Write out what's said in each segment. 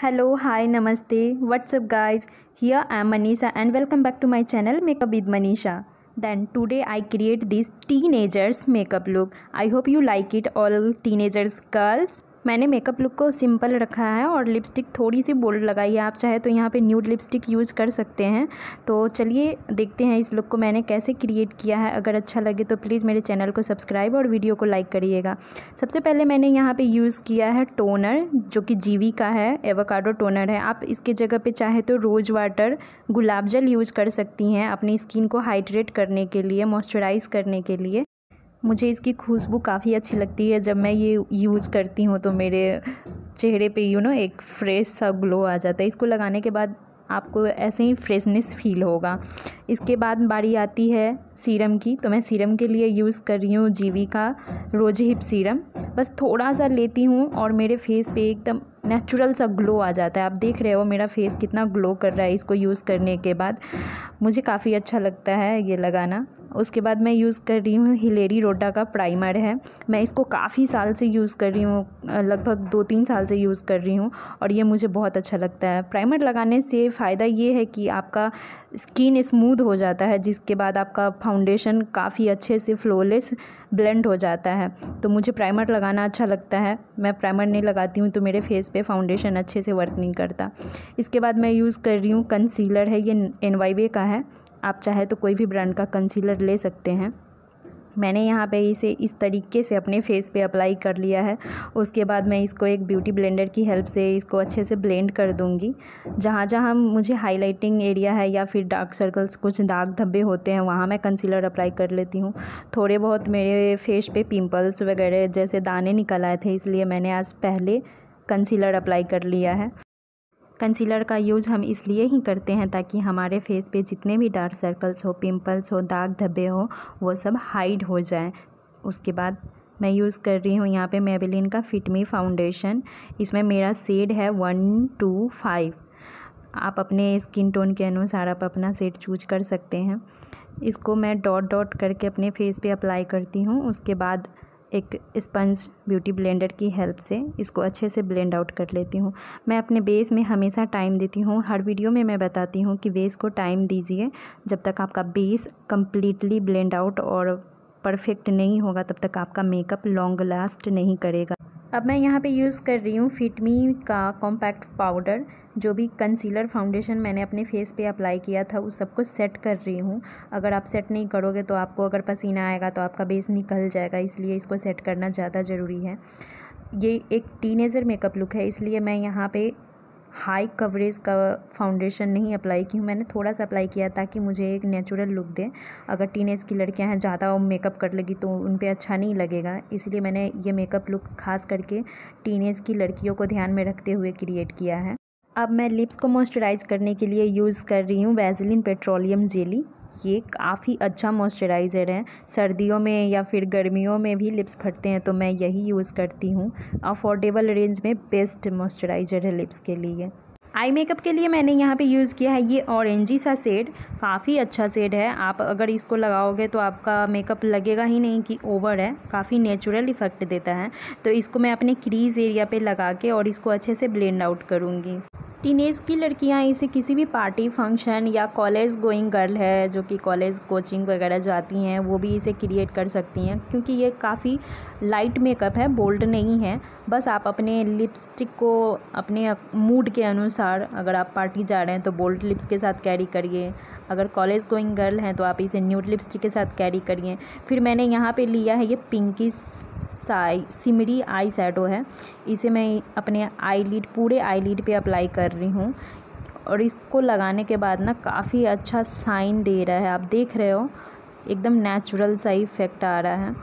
Hello, hi, namaste. What's up, guys? Here I am Manisha, and welcome back to my channel Makeup with Manisha. Then today I create this teenagers makeup look. I hope you like it, all teenagers girls. मैंने makeup look को simple रखा है और lipstick थोड़ी सी bold लगाई है। आप चाहे तो यहाँ पे न्यूड लिपस्टिक यूज़ कर सकते हैं। तो चलिए देखते हैं इस लुक को मैंने कैसे क्रिएट किया है। अगर अच्छा लगे तो प्लीज़ मेरे चैनल को सब्सक्राइब और वीडियो को लाइक करिएगा। सबसे पहले मैंने यहाँ पर यूज़ किया है टोनर जो कि जीवी का है एवोकाडो टोनर है। आप इसके जगह पर चाहे तो रोज़ वाटर गुलाब जल यूज़ कर सकती हैं अपनी स्किन को हाइड्रेट करने के लिए मॉइस्चराइज़ करने के लिए। मुझे इसकी खुशबू काफ़ी अच्छी लगती है। जब मैं ये यूज़ करती हूँ तो मेरे चेहरे पे यू नो एक फ्रेश सा ग्लो आ जाता है। इसको लगाने के बाद आपको ऐसे ही फ्रेशनेस फील होगा। इसके बाद बारी आती है सीरम की। तो मैं सीरम के लिए यूज़ कर रही हूँ जीवी का रोज हिप सीरम बस थोड़ा सा लेती हूँ और मेरे फेस पे एकदम नेचुरल सा ग्लो आ जाता है। आप देख रहे हो, मेरा फेस कितना ग्लो कर रहा है इसको यूज़ करने के बाद। मुझे काफ़ी अच्छा लगता है ये लगाना। उसके बाद मैं यूज़ कर रही हूँ हिलेरी रोडा का प्राइमर है। मैं इसको काफ़ी साल से यूज़ कर रही हूँ, लगभग दो तीन साल से यूज़ कर रही हूँ और ये मुझे बहुत अच्छा लगता है। प्राइमर लगाने से फ़ायदा ये है कि आपका स्किन स्मूथ हो जाता है, जिसके बाद आपका फाउंडेशन काफ़ी अच्छे से फ्लोलेस ब्लेंड हो जाता है। तो मुझे प्राइमर लगाना अच्छा लगता है। मैं प्राइमर नहीं लगाती हूँ तो मेरे फेस पे फाउंडेशन अच्छे से वर्क नहीं करता। इसके बाद मैं यूज़ कर रही हूँ कंसीलर है, ये एन का है। आप चाहे तो कोई भी ब्रांड का कंसीलर ले सकते हैं। मैंने यहाँ पे इसे इस तरीके से अपने फेस पे अप्लाई कर लिया है। उसके बाद मैं इसको एक ब्यूटी ब्लेंडर की हेल्प से इसको अच्छे से ब्लेंड कर दूँगी। जहाँ जहाँ मुझे हाइलाइटिंग एरिया है या फिर डार्क सर्कल्स कुछ दाग धब्बे होते हैं, वहाँ मैं कंसीलर अप्लाई कर लेती हूँ। थोड़े बहुत मेरे फेस पे पिंपल्स वगैरह जैसे दाने निकल आए थे, इसलिए मैंने आज पहले कंसीलर अप्लाई कर लिया है। कंसीलर का यूज़ हम इसलिए ही करते हैं ताकि हमारे फेस पे जितने भी डार्क सर्कल्स हो, पिंपल्स हो, दाग धब्बे हो, वो सब हाइड हो जाए। उसके बाद मैं यूज़ कर रही हूँ यहाँ पे मेबेलिन का फिटमी फाउंडेशन। इसमें मेरा सेड है वन, टू, फाइव। आप अपने स्किन टोन के अनुसार आप अपना शेड चूज़ कर सकते हैं। इसको मैं डॉट डॉट करके अपने फेस पे अप्लाई करती हूँ। उसके बाद एक स्पंज ब्यूटी ब्लेंडर की हेल्प से इसको अच्छे से ब्लेंड आउट कर लेती हूँ। मैं अपने बेस में हमेशा टाइम देती हूँ। हर वीडियो में मैं बताती हूँ कि बेस को टाइम दीजिए। जब तक आपका बेस कम्प्लीटली ब्लेंड आउट और परफेक्ट नहीं होगा, तब तक आपका मेकअप लॉन्ग लास्ट नहीं करेगा। अब मैं यहाँ पे यूज़ कर रही हूँ फिटमी का कॉम्पैक्ट पाउडर जो भी कंसीलर फाउंडेशन मैंने अपने फेस पे अप्लाई किया था, उस सबको सेट कर रही हूँ। अगर आप सेट नहीं करोगे तो आपको अगर पसीना आएगा तो आपका बेस निकल जाएगा, इसलिए इसको सेट करना ज़्यादा ज़रूरी है। ये एक टीनेजर मेकअप लुक है, इसलिए मैं यहाँ पे हाई कवरेज का फाउंडेशन नहीं अप्लाई की हूँ। मैंने थोड़ा सा अप्लाई किया ताकि मुझे एक नेचुरल लुक दे। अगर टीनेज की लड़कियाँ हैं, ज़्यादा मेकअप कर लगी तो उन पर अच्छा नहीं लगेगा। इसलिए मैंने ये मेकअप लुक खास करके टीनेज की लड़कियों को ध्यान में रखते हुए क्रिएट किया है। अब मैं लिप्स को मॉइस्चराइज़ करने के लिए यूज़ कर रही हूँ वैजलिन पेट्रोलियम जेली। ये काफ़ी अच्छा मॉइस्चराइज़र है। सर्दियों में या फिर गर्मियों में भी लिप्स फटते हैं तो मैं यही यूज़ करती हूँ। अफोर्डेबल रेंज में बेस्ट मॉइस्चराइज़र है लिप्स के लिए। आई मेकअप के लिए मैंने यहाँ पे यूज़ किया है, ये ऑरेंजी सा शेड काफ़ी अच्छा शेड है। आप अगर इसको लगाओगे तो आपका मेकअप लगेगा ही नहीं कि ओवर है। काफ़ी नेचुरल इफ़ेक्ट देता है। तो इसको मैं अपने क्रीज एरिया पे लगा के और इसको अच्छे से ब्लेंड आउट करूँगी। टीनेज की लड़कियाँ इसे किसी भी पार्टी, फ़ंक्शन या कॉलेज गोइंग गर्ल है, जो कि कॉलेज कोचिंग वगैरह जाती हैं, वो भी इसे क्रिएट कर सकती हैं, क्योंकि ये काफ़ी लाइट मेकअप है, बोल्ड नहीं है। बस आप अपने लिपस्टिक को अपने मूड के अनुसार अगर आप पार्टी जा रहे हैं तो बोल्ड लिप्स के साथ कैरी करिए। अगर कॉलेज गोइंग गर्ल हैं तो आप इसे न्यूड लिपस्टिक के साथ कैरी करिए। फिर मैंने यहाँ पर लिया है ये पिंकिस साई, सिमरी आई सैडो है। इसे मैं अपने आई लीड पूरे आई लीड पर अप्लाई कर रही हूँ। और इसको लगाने के बाद ना काफ़ी अच्छा साइन दे रहा है। आप देख रहे हो, एकदम नेचुरल सा इफ़ेक्ट आ रहा है।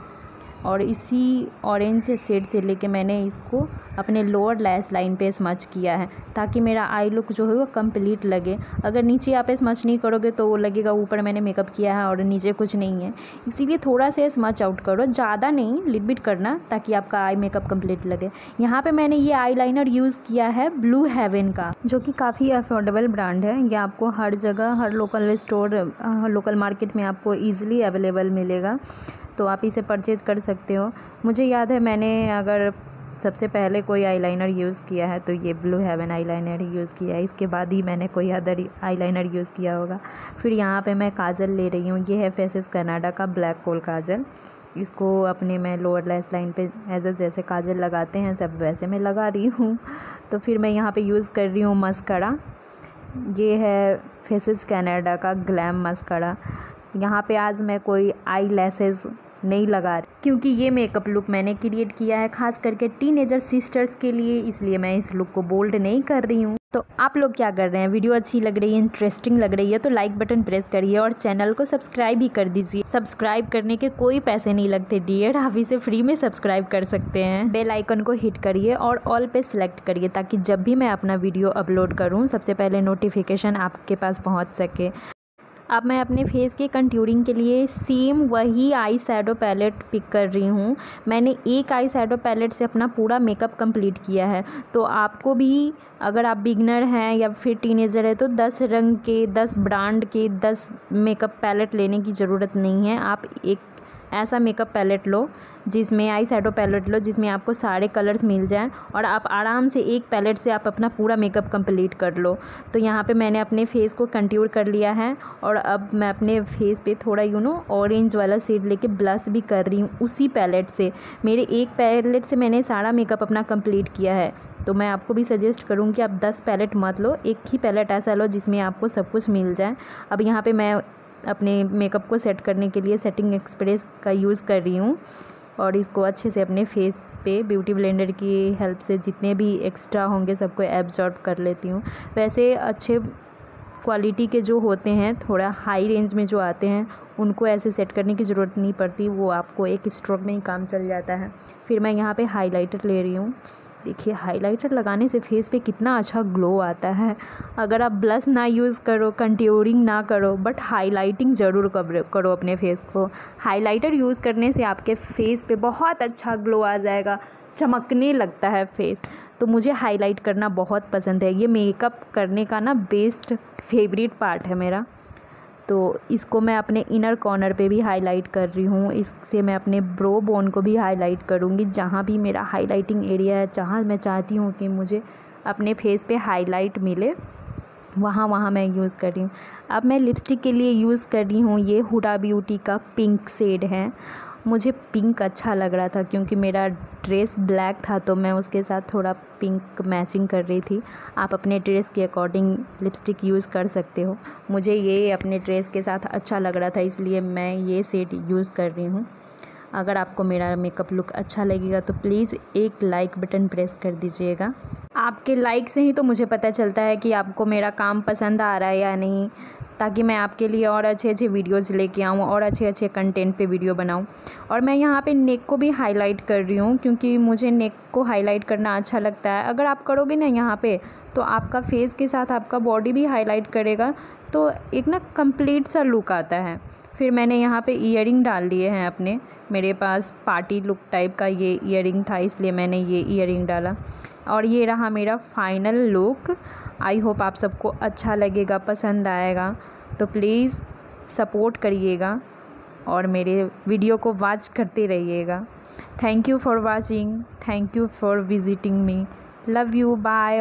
और इसी ऑरेंज शेड से लेके मैंने इसको अपने लोअर लैस लाइन पे स्मच किया है, ताकि मेरा आई लुक जो है वो कंप्लीट लगे। अगर नीचे आप स्मच नहीं करोगे तो वो लगेगा ऊपर मैंने मेकअप किया है और नीचे कुछ नहीं है। इसीलिए थोड़ा सा स्मच आउट करो, ज़्यादा नहीं लिटबिट करना, ताकि आपका आई मेकअप कंप्लीट लगे। यहाँ पर मैंने ये आई यूज़ किया है ब्लू हेवन का, जो कि काफ़ी अफोर्डेबल ब्रांड है। ये आपको हर जगह, हर लोकल स्टोर लोकल मार्केट में आपको ईजिली अवेलेबल मिलेगा। तो आप इसे परचेज़ कर सकते हो। मुझे याद है, मैंने अगर सबसे पहले कोई आईलाइनर यूज़ किया है तो ये ब्लू हेवन आईलाइनर यूज़ किया है। इसके बाद ही मैंने कोई अदर आईलाइनर यूज़ किया होगा। फिर यहाँ पे मैं काजल ले रही हूँ। ये है फेसेस कनाडा का ब्लैक कोल काजल। इसको अपने मैं लोअर लेस लाइन पे एज अ जैसे काजल लगाते हैं, सब वैसे मैं लगा रही हूँ। तो फिर मैं यहाँ पर यूज़ कर रही हूँ मस्करा ये है फेसेस कनाडा का ग्लैम मस्करा यहाँ पे आज मैं कोई आई लेसेस नहीं लगा रही। क्योंकि ये मेकअप लुक मैंने क्रिएट किया है, खास करके टीनेजर सिस्टर्स के लिए, इसलिए मैं इस लुक को बोल्ड नहीं कर रही हूँ। तो आप लोग क्या कर रहे हैं? वीडियो अच्छी लग रही है इंटरेस्टिंग लग रही है तो लाइक बटन प्रेस करिए और चैनल को सब्सक्राइब भी कर दीजिए। सब्सक्राइब करने के कोई पैसे नहीं लगते डियर आप इसे फ्री में सब्सक्राइब कर सकते हैं। बेल आइकन को हिट करिए और ऑल पे सिलेक्ट करिए, ताकि जब भी मैं अपना वीडियो अपलोड करूँ, सबसे पहले नोटिफिकेशन आपके पास पहुँच सके। अब मैं अपने फेस के कंट्यूरिंग के लिए सेम वही आई सैडो पैलेट पिक कर रही हूँ। मैंने एक आई सैडो पैलेट से अपना पूरा मेकअप कंप्लीट किया है। तो आपको भी अगर आप बिगनर हैं या फिर टीनेजर है तो दस रंग के, दस ब्रांड के, दस मेकअप पैलेट लेने की ज़रूरत नहीं है। आप एक ऐसा मेकअप पैलेट लो, जिसमें आई शेडो पैलेट लो, जिसमें आपको सारे कलर्स मिल जाएँ और आप आराम से एक पैलेट से आप अपना पूरा मेकअप कंप्लीट कर लो। तो यहाँ पे मैंने अपने फेस को कंट्यूर कर लिया है और अब मैं अपने फेस पे थोड़ा यू नो ऑरेंज वाला शेड लेके ब्लश भी कर रही हूँ उसी पैलेट से। मेरे एक पैलेट से मैंने सारा मेकअप अपना कंप्लीट किया है। तो मैं आपको भी सजेस्ट करूँ कि आप दस पैलेट मत लो, एक ही पैलेट ऐसा लो जिसमें आपको सब कुछ मिल जाए। अब यहाँ पर मैं अपने मेकअप को सेट करने के लिए सेटिंग एक्सप्रेस का यूज़ कर रही हूँ। और इसको अच्छे से अपने फेस पे ब्यूटी ब्लेंडर की हेल्प से जितने भी एक्स्ट्रा होंगे सबको एब्जॉर्ब कर लेती हूँ। वैसे अच्छे क्वालिटी के जो होते हैं, थोड़ा हाई रेंज में जो आते हैं, उनको ऐसे सेट करने की ज़रूरत नहीं पड़ती, वो आपको एक स्ट्रोक में ही काम चल जाता है। फिर मैं यहाँ पे हाइलाइटर ले रही हूँ। देखिए हाइलाइटर लगाने से फेस पे कितना अच्छा ग्लो आता है। अगर आप ब्लश ना यूज़ करो कंट्योरिंग ना करो बट हाइलाइटिंग ज़रूर करो अपने फेस को। हाइलाइटर यूज़ करने से आपके फेस पे बहुत अच्छा ग्लो आ जाएगा। चमकने लगता है फेस तो मुझे हाईलाइट करना बहुत पसंद है। ये मेकअप करने का ना बेस्ट फेवरेट पार्ट है मेरा। तो इसको मैं अपने इनर कॉर्नर पे भी हाईलाइट कर रही हूँ। इससे मैं अपने ब्रो बोन को भी हाईलाइट करूँगी। जहाँ भी मेरा हाईलाइटिंग एरिया है, जहाँ मैं चाहती हूँ कि मुझे अपने फेस पे हाईलाइट मिले, वहाँ वहाँ मैं यूज़ कर रही हूँ। अब मैं लिपस्टिक के लिए यूज़ कर रही हूँ। ये हुडा ब्यूटी का पिंक सेड है। मुझे पिंक अच्छा लग रहा था क्योंकि मेरा ड्रेस ब्लैक था तो मैं उसके साथ थोड़ा पिंक मैचिंग कर रही थी। आप अपने ड्रेस के अकॉर्डिंग लिपस्टिक यूज़ कर सकते हो। मुझे ये अपने ड्रेस के साथ अच्छा लग रहा था, इसलिए मैं ये सेट यूज़ कर रही हूँ। अगर आपको मेरा मेकअप लुक अच्छा लगेगा तो प्लीज़ एक लाइक बटन प्रेस कर दीजिएगा। आपके लाइक से ही तो मुझे पता चलता है कि आपको मेरा काम पसंद आ रहा है या नहीं। ताकि मैं आपके लिए और अच्छे अच्छे वीडियोज़ लेके आऊँ और अच्छे अच्छे कंटेंट पे वीडियो बनाऊँ। और मैं यहाँ पे नेक को भी हाईलाइट कर रही हूँ, क्योंकि मुझे नेक को हाईलाइट करना अच्छा लगता है। अगर आप करोगे ना यहाँ पे तो आपका फेस के साथ आपका बॉडी भी हाईलाइट करेगा। तो एक ना कंप्लीट सा लुक आता है। फिर मैंने यहाँ पे इयर डाल दिए हैं अपने। मेरे पास पार्टी लुक टाइप का ये इयर था, इसलिए मैंने ये इयर डाला। और ये रहा मेरा फाइनल लुक आई होप आप सबको अच्छा लगेगा, पसंद आएगा। तो प्लीज़ सपोर्ट करिएगा और मेरे वीडियो को वॉच करते रहिएगा। Thank you for watching thank you for visiting me love you bye